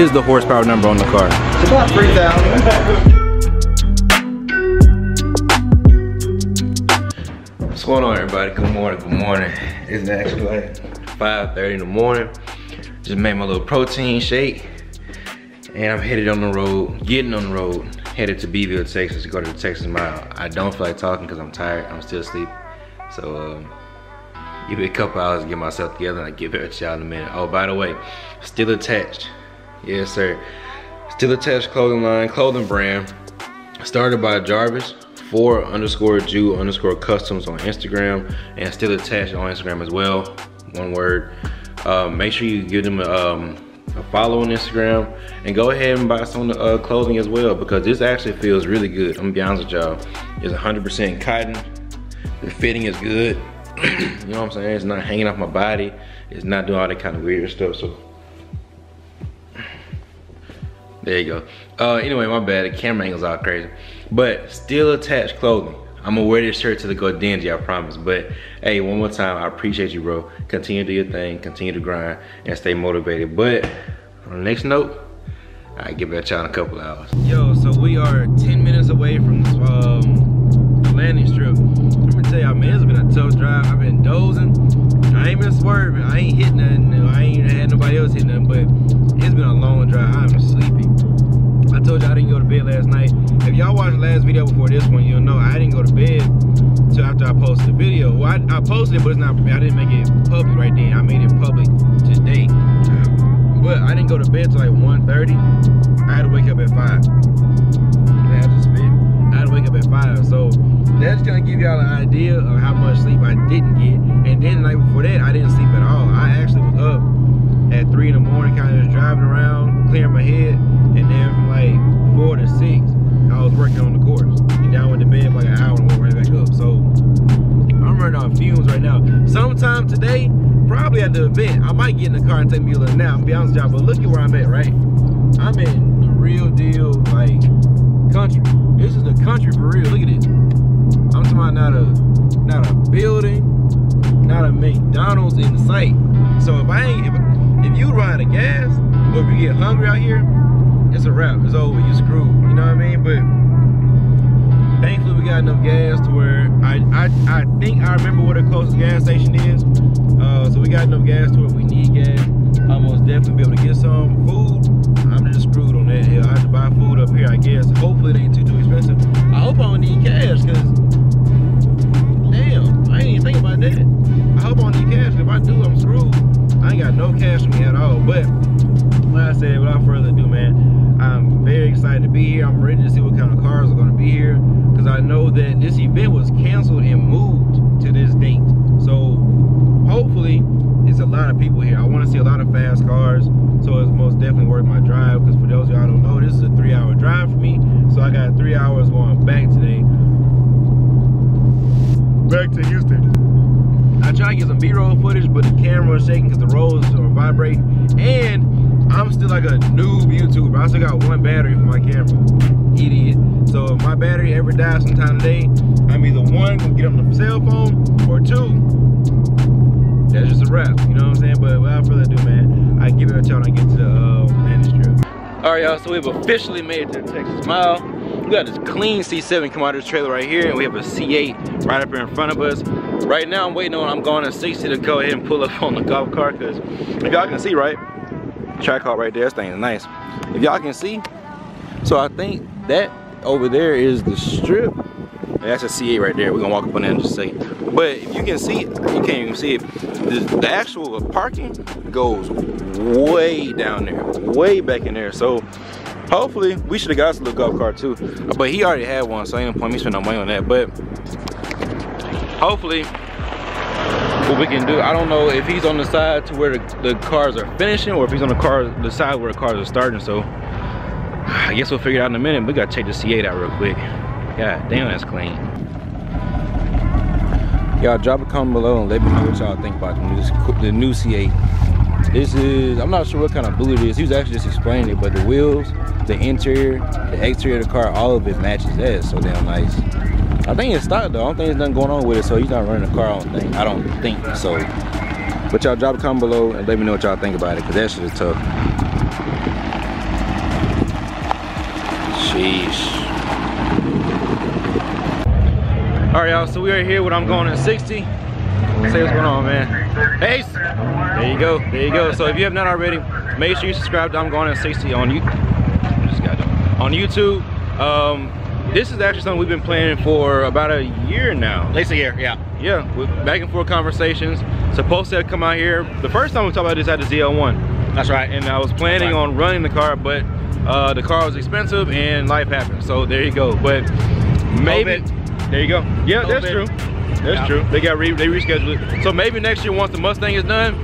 is the horsepower number on the car? It's about 3,000. What's going on everybody? Good morning, good morning. It's actually like 5.30 in the morning. Just made my little protein shake. And I'm headed on the road, getting on the road, headed to Beeville, Texas to go to the Texas Mile. I don't feel like talking because I'm tired, I'm still asleep. So um, give me a couple hours to get myself together and I'll get back to y'all in a minute. Oh, by the way, still attached. Yes, sir. Still attached clothing line, clothing brand. Started by Jarvis, four underscore Jew underscore customs on Instagram and still attached on Instagram as well. One word. Um, make sure you give them a, um, a, follow on Instagram and go ahead and buy some of the uh, clothing as well because this actually feels really good. I'm gonna be honest with y'all. It's 100% cotton. The fitting is good. you know what I'm saying? It's not hanging off my body. It's not doing all that kind of weird stuff. So there you go. Uh, anyway, my bad. The camera angle's all crazy. But still attached clothing. I'm gonna wear this shirt till it go dingy, I promise. But hey, one more time, I appreciate you, bro. Continue to do your thing, continue to grind, and stay motivated. But on the next note, I get back to y'all in a couple hours. Yo, so we are 10 minutes away from um, the landing strip. Let me tell y'all, man, it's been a tough drive. I've been dozing. I ain't been swerving. I ain't hitting nothing. I ain't had nobody else hitting nothing, but it's been a long drive. I'm sleepy. I told y'all I didn't go to bed last night. If y'all watched the last video before this one, you'll know I didn't go to bed until after I posted the video. Well, I, I posted it, but it's not, I didn't make it public right then. I made it public today. But I didn't go to bed till like 1.30. I had to wake up at 5. I. I had to wake up at 5. So that's gonna give y'all an idea of how much sleep I didn't get. And then the night before that, I didn't where I'm at, right? I'm in the real deal, like country. This is the country for real. Look at this. I'm talking about not a not a building, not a McDonald's in sight. So if I ain't if, if you run out of gas or if you get hungry out here, it's a wrap. It's over. You screwed. You know what I mean? But thankfully we got enough gas to where I I, I think I remember where the closest gas station is. Uh, so we got enough gas to where we need gas. I most definitely be able to get some food. I'm just screwed on that hill. I have to buy food up here, I guess. Hopefully it ain't too too expensive. I hope I don't need cash, cause damn, I ain't even think about that. I hope I don't need cash. If I do, I'm screwed. I ain't got no cash on me at all. But like I said, without further ado, man, I'm very excited to be here. I'm ready to see what kind of cars are going to be here because I know that this event was canceled and moved to this date. So hopefully it's a lot of people here. I want to see a lot of fast cars, so it's most definitely worth my drive because for those of y'all don't know, this is a three-hour drive for me. So I got three hours going back today, back to Houston. I try to get some B-roll footage, but the camera is shaking because the rolls are vibrating. And I'm still like a noob YouTuber. I still got one battery for my camera. Idiot. So if my battery ever dies sometime today, I'm either one, gonna get on the cell phone, or two, that's just a wrap. You know what I'm saying? But without further ado, man, I give it a y'all I get to the uh. All right, y'all, so we've officially made it to the Texas Mile. We got this clean C7 come out of this trailer right here, and we have a C8 right up here in front of us. Right now, I'm waiting on, I'm going to 60 to go ahead and pull up on the golf cart, because if y'all can see, right, track car right there, this thing is nice. If y'all can see, so I think that over there is the strip. That's a C8 right there. We're gonna walk up on that in just a second. But if you can see you can't even see it. The, the actual parking goes way down there, way back in there. So hopefully we should have got us a little golf cart too. But he already had one, so ain't no point me spending no money on that. But hopefully what we can do, I don't know if he's on the side to where the, the cars are finishing or if he's on the car the side where the cars are starting. So I guess we'll figure it out in a minute. We gotta check the C8 out real quick. God damn, that's clean. Y'all drop a comment below and let me know what y'all think about the new, the new C8. This is, I'm not sure what kind of blue it is. He was actually just explaining it, but the wheels, the interior, the exterior of the car, all of it matches. That is so damn nice. I think it's stock though. I don't think there's nothing going on with it, so he's not running the car, I don't think. I don't think so. But y'all drop a comment below and let me know what y'all think about it, because that shit is tough. Sheesh. All right, y'all, so we are here when I'm going at 60. Say what's going on, man. Ace! There you go, there you go. So if you have not already, make sure you subscribe to I'm Going at 60 on you. Just got on YouTube. Um, this is actually something we've been planning for about a year now. At least a year, yeah. Yeah, with back and forth conversations. Supposed to come out here. The first time we talked about this at the ZL1. That's right. And I was planning right. on running the car, but uh, the car was expensive and life happened. So there you go. But maybe COVID. There you go. Yeah, that's true. That's Yeah. true. They got re they rescheduled it. So maybe next year once the Mustang is done,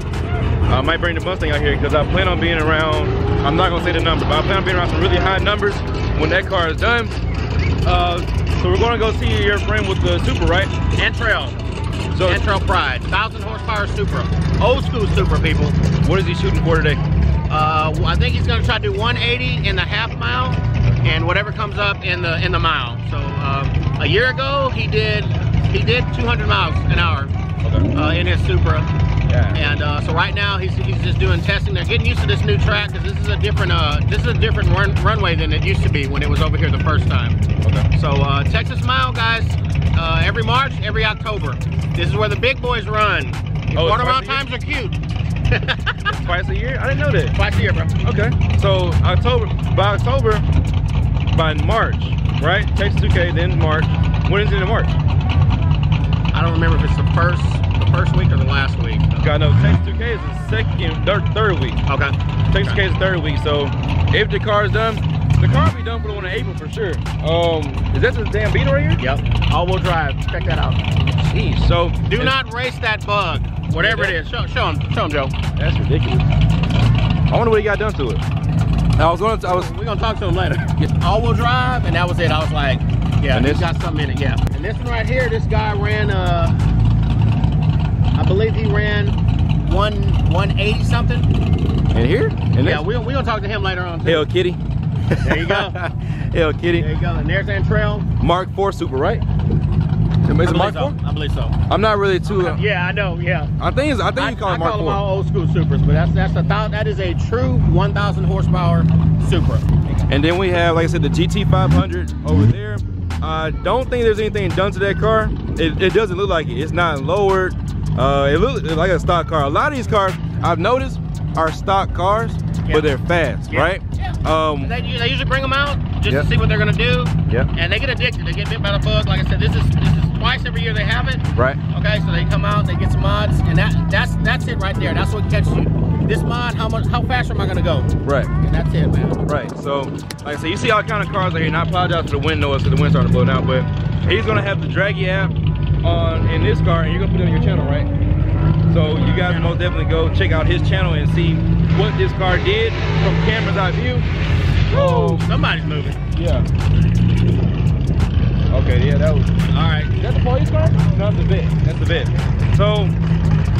I might bring the Mustang out here because I plan on being around. I'm not gonna say the number, but I plan on being around some really high numbers when that car is done. Uh, so we're gonna go see your friend with the Supra, right? And Trail. So and Trail Pride. 1,000 horsepower Supra. Old school Supra, people. what is he shooting for today? Uh, I think he's going to try to do 180 in the half mile and whatever comes up in the in the mile. So a year ago, he did he did 200 miles an hour uh, in his Supra. Yeah. And uh, so right now he's, he's just doing testing. They're getting used to this new track because this is a different uh, this is a different run, runway than it used to be when it was over here the first time. Okay. So uh, Texas Mile, guys, uh, every March, every October. This is where the big boys run. Oh, Quarter mile times are cute. Twice a year? I didn't know that. Twice a year, bro. Okay. So October by October by March, right? Texas 2K, then March. When is it in March? I don't remember if it's the first the first week or the last week. God no, Texas 2K is the second, third, third week. Okay. Texas 2K is the third week. So if the car is done, the car will be done for the one in April for sure. Um, is that the damn Beetle right here? Yep. All-wheel drive. Check that out. Jeez. So Do not race that bug. Whatever it is. Show, show him. Show him, Joe. That's ridiculous. I wonder what he got done to it. I was going to, I was, We're gonna talk to him later. All-wheel drive, and that was it. I was like, yeah, And this- got something in it. Yeah. And this one right here, this guy ran. Uh, I believe he ran one 180 something. in here? In Yeah, this? we we gonna talk to him later on too. Hell Kitty. There you go. Hell Kitty. There you go. And there's Antrail. Mark IV Supra, right? Is I it believe Mark so. I believe so. I'm not really too. uh, Yeah, I know. Yeah. I think it's, I think I, you call I it Mark call them all old school Supras, but that's that's a thou- that is a true 1,000 horsepower Supra. And then we have, like I said, the GT500 over there. I don't think there's anything done to that car. It, it doesn't look like it. It's not lowered. Uh, it looks like a stock car. A lot of these cars, I've noticed, are stock cars, Yeah. but they're fast, Yeah. right? Um, They, they usually bring them out just Yeah. to see what they're gonna do, yeah, and they get addicted. They get bit by the bug. Like I said, this is this is twice every year they have it. right. Okay, so they come out, they get some mods, and that that's that's it right there. That's what catches you. This mod, how much, how fast am I gonna go? Right. And that's it, man. Right. So, like I said, you see all kind of cars out here. And I apologize for the wind noise because the wind's starting to blow now. But he's gonna have the Dragy app on in this car, and you're gonna put it on your channel, right? So you guys most definitely go check out his channel and see what this car did from camera's eye view. Oh, Somebody's moving. yeah. Okay, yeah, that was. All right. Is that the police car? No, that's the Vette. That's the Vette. So,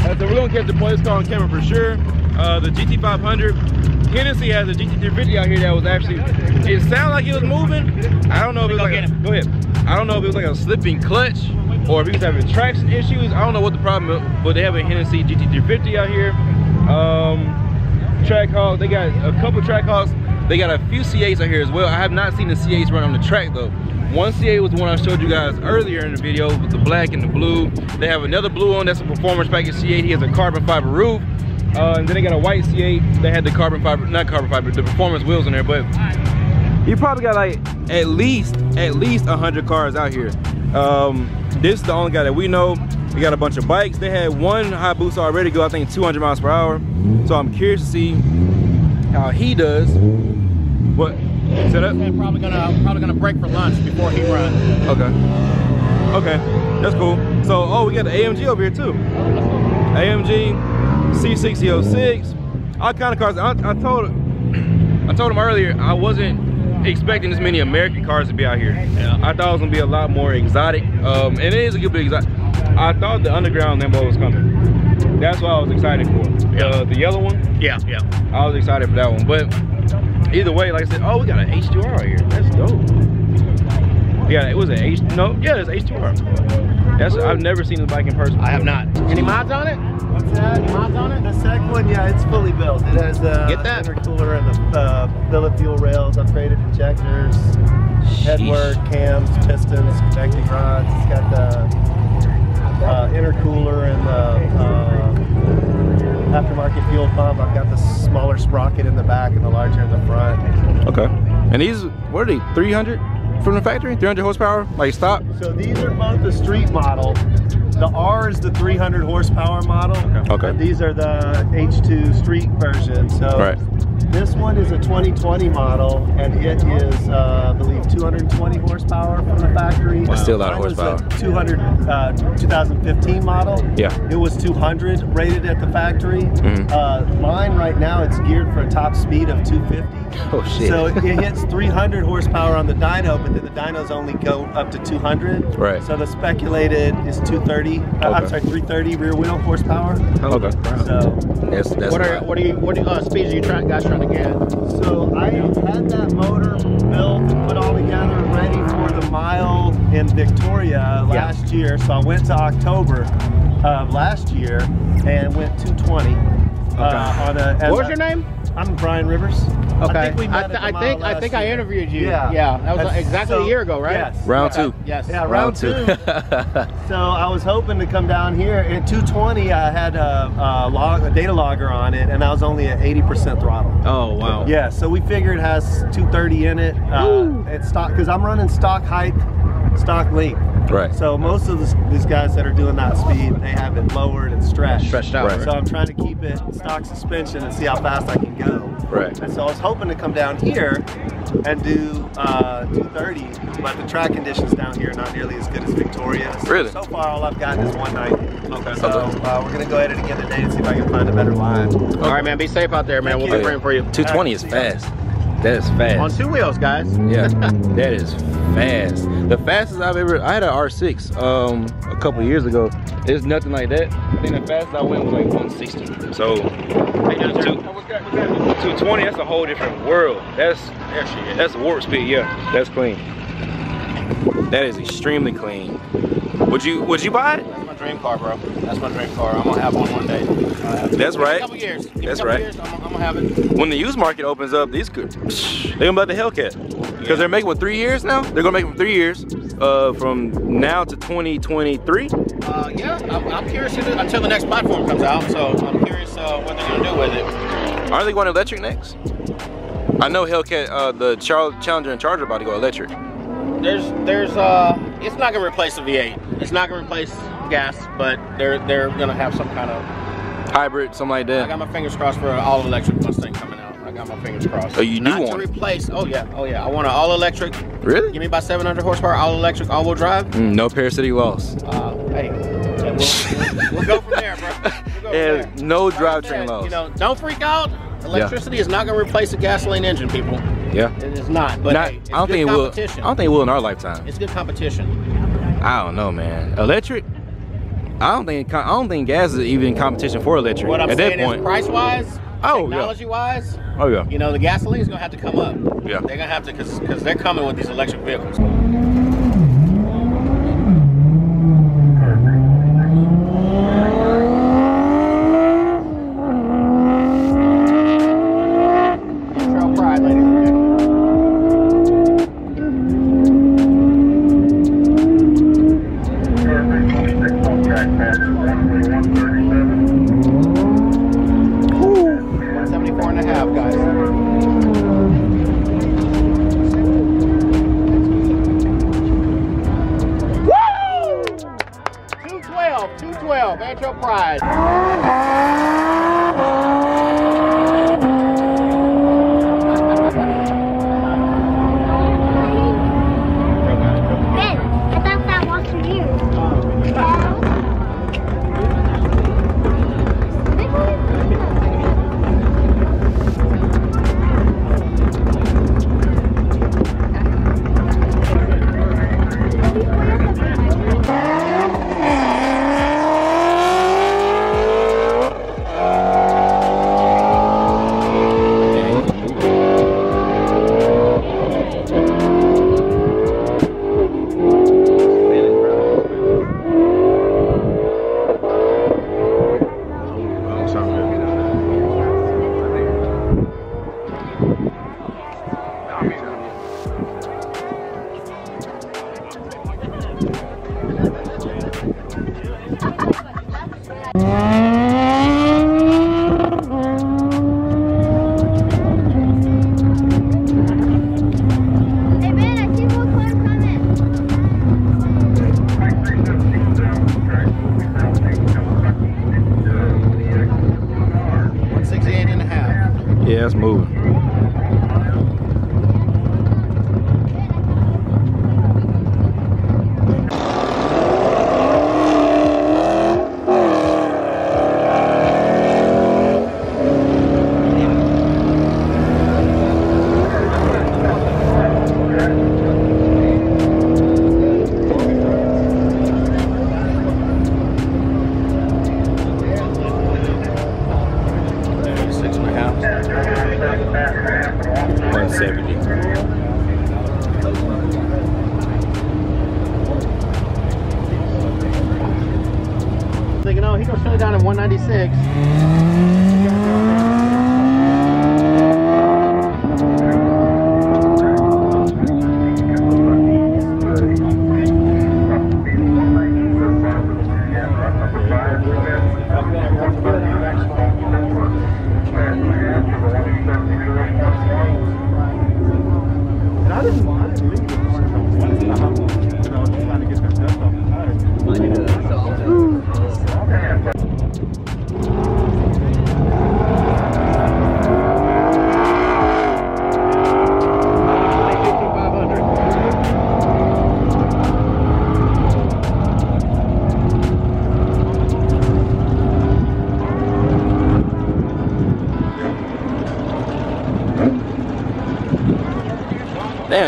uh, so we're gonna catch the police car on camera for sure. Uh, the GT500. Hennessy has a GT350 out here that was actually. It sounded like it was moving. I don't know if it was like. A, go ahead. I don't know if it was like a slipping clutch or if he was having traction issues. I don't know what the problem is, but they have a Hennessy GT350 out here. Um, Trackhawks. They got a couple Trackhawks. They got a few C8s out here as well. I have not seen the C8s run on the track though. One C8 was the one I showed you guys earlier in the video with the black and the blue. They have another blue one that's a performance package C8. He has a carbon fiber roof. Uh, and then they got a white C8 that had the carbon fiber, not carbon fiber, the performance wheels in there. But you probably got like at least, at least 100 cars out here. Um, this is the only guy that we know. We got a bunch of bikes. They had one Hayabusa already go, I think 200 miles per hour. So I'm curious to see how he does. What? Set up? They're probably gonna probably gonna break for lunch before he runs. Okay. Okay, that's cool. So, oh, we got the AMG over here too. AMG, C6006, all kind of cars. I, I told, I told him earlier I wasn't expecting this many American cars to be out here. Yeah. I thought it was gonna be a lot more exotic, um, and it is a good bit exotic. I thought the underground Lambo was coming. That's what I was excited for. Yeah. Uh, the yellow one, Yeah, yeah. I was excited for that one. But either way, like I said, oh, we got an H2R right here. That's dope. Yeah, it was an H. No, yeah, it's H2R. That's I've never seen this bike in person. I have not. Any mods on it? What's that? Any mods on it? The second one, yeah, it's fully built. It has a Get that. intercooler and the uh, billet fuel rails, upgraded injectors. headwork, cams, pistons, connecting rods. It's got the uh, intercooler and the uh, aftermarket fuel pump. I've got the smaller sprocket in the back and the larger in the front. Okay. And these, what are they, 300 from the factory? 300 horsepower, like stock? So these are both the street model. The R is the 300 horsepower model. Okay. And these are the H2 street version. So Right. This one is a 2020 model, and it is, uh, I believe, 220 horsepower from the factory. That's still a lot of Mine was horsepower. a 200, uh, 2015 model. Yeah. It was 200 rated at the factory. Mhm. Uh, mine right now, it's geared for a top speed of 250. Oh shit. So it hits 300 horsepower on the dyno, but then the dynos only go up to 200. Right. So the speculated is 230. Uh, I'm Okay. sorry, 330 rear wheel horsepower. okay. So, That's, that's What are what are you what are you, uh, speeds are you trying, guys trying to get? so I had that motor built, and put all together, ready for the mile in Victoria last year. So I went to October of last year and went 220. Uh, on a, as What was a- your name? I'm Brian Rivers. Okay. I think we met I, th- I think I last think I interviewed you. Yeah. Yeah. That was That's- exactly so- a year ago, right? Yes. Round Yeah. two. Yes. Yeah, Round round two. two. So I was hoping to come down here. At 220, I had a, a, log, a data logger on it, and I was only at 80% throttle. oh wow. Yeah, so we figured it has 230 in it. Uh, it's stock because I'm running stock height, stock length. right. So most of this, these guys that are doing that speed, they have it lowered and stretched. Stretched out, Right. So I'm trying to keep it stock suspension and see how fast I can go. Right. And so I was hoping to come down here and do uh, 230, but the track conditions down here are not nearly as good as Victoria. So, Really? So far, all I've gotten is 190. Okay. So uh, we're gonna go at it again today and see if I can find a better line. All right, man. Be safe out there, man. Thank We'll be you. praying for you. 220 is fast. That is fast. On two wheels, guys. Yeah, that is fast. The fastest I've ever, I had an R6 um, a couple years ago. It's nothing like that. I think the fastest I went was like 160. So, two- 220, that's a whole different world. That's There she that's warp speed. Yeah, that's clean. That is extremely clean. Would you would you buy it? That's my dream car, bro. That's my dream car. I'm gonna have one one day. I'll have it. That's right. Couple years. Give That's couple right. Years, I'm, I'm gonna have it. When the used market opens up, these could they're gonna like the Hellcat because they're making what three years now. They're gonna make them three years, uh, from now to 2023. Uh, yeah, I'm, I'm curious to until the next platform comes out. So I'm curious uh, what they're gonna do with it. Are they going electric next? I know Hellcat, uh, the Char- Challenger and Charger about to go electric. There's, there's, uh, it's not gonna replace the V8. It's not gonna replace gas, but they're, they're gonna have some kind of. Hybrid, something like that. I got my fingers crossed for an all electric Mustang coming out. I got my fingers crossed. Oh, you do want to replace? Oh yeah, oh yeah. I want an all electric. Really? Give me about 700 horsepower, all electric, all wheel drive. Mm, no parasitic loss. Uh, hey, yeah, we'll, we'll, we'll go from there, bro. We'll go from And there. no drivetrain loss. You know, don't freak out. Electricity is not going to replace a gasoline engine, people. yeah. It is not. But Not, hey, it's I don't good think it will. I don't think it will in our lifetime. It's good competition. I don't know, man. Electric? I don't think I don't think gas is even in competition for electric What I'm at saying that point. is, price wise, Oh, yeah. technology wise, oh yeah. you know, the gasoline is going to have to come up. Yeah. They're going to have to, because they're coming with these electric vehicles. Yeah.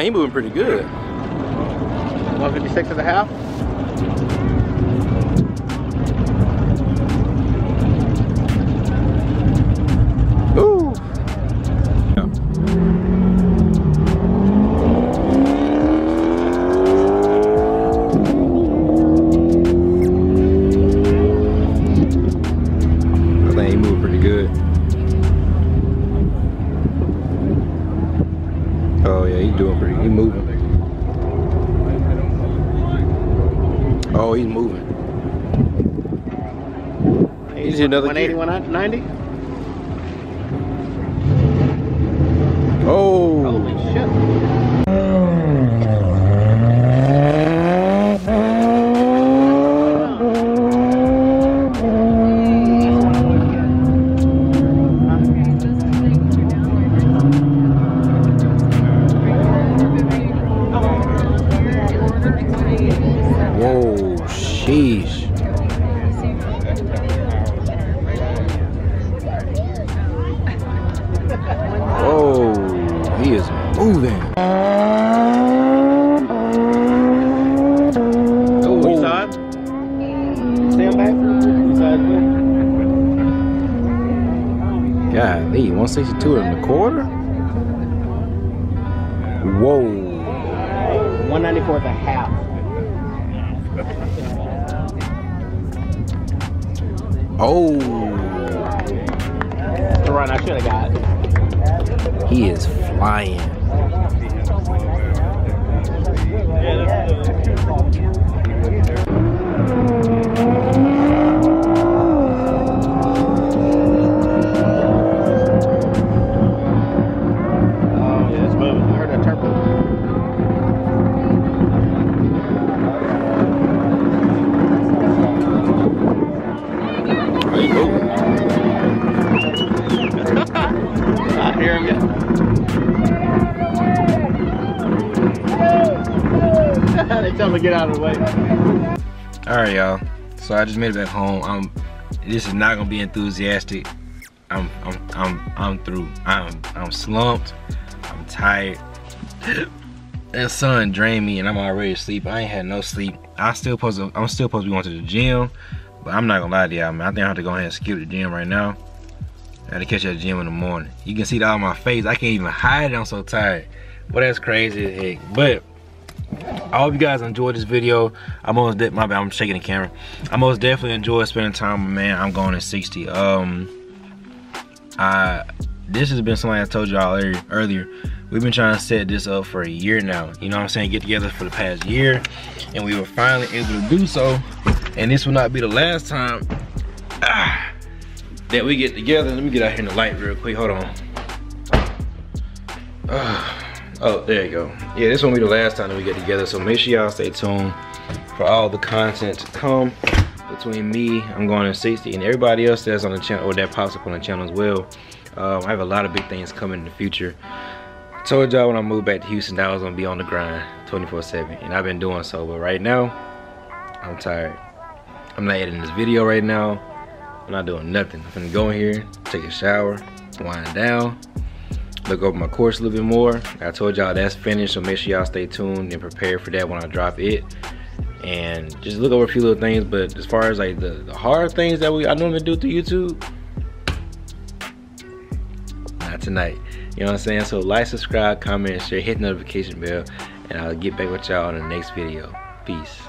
Damn, he moving pretty good. 156 and a half. 190. 162 and a quarter? Whoa. 194 at the half. Oh, The run I should have got. he is flying. Oh, I hear him they tell me to get out of the way. All right, y'all. So I just made it back home. I'm. This is not gonna be enthusiastic. I'm. I'm. I'm. I'm through. I'm. I'm slumped. I'm tired. that sun drained me, and I'm already asleep. I ain't had no sleep. I still supposed to. I'm still supposed to be going to the gym, but I'm not gonna lie to y'all, man. I think I have to go ahead and skip the gym right now. I had to catch that gym in the morning. You can see all on my face. I can't even hide it. I'm so tired. But that's crazy as heck. But I hope you guys enjoyed this video. I most my bad, I'm shaking the camera. I most definitely enjoy spending time with man. I'm going to 60. Um, I this has been something I told y'all earlier. We've been trying to set this up for a year now. You know what I'm saying? Get together for the past year, and we were finally able to do so. And this will not be the last time ah, that we get together. Let me get out here in the light real quick. Hold on. Ah. Oh, there you go. Yeah, this won't be the last time that we get together, so make sure y'all stay tuned for all the content to come between me, I'm going to 60, and everybody else that's on the channel, or that pops up on the channel as well. Um, I have a lot of big things coming in the future. I told y'all when I moved back to Houston that I was gonna be on the grind 24-7, and I've been doing so. But right now, I'm tired. I'm not editing this video right now. I'm not doing nothing. I'm gonna go in here, take a shower, wind down, look over my course a little bit more. I told y'all that's finished, so make sure y'all stay tuned and prepare for that when I drop it. And just look over a few little things, but as far as like the, the hard things that we I normally do through YouTube, not tonight. You know what I'm saying? So like, subscribe, comment, share, hit the notification bell, and I'll get back with y'all in the next video. Peace.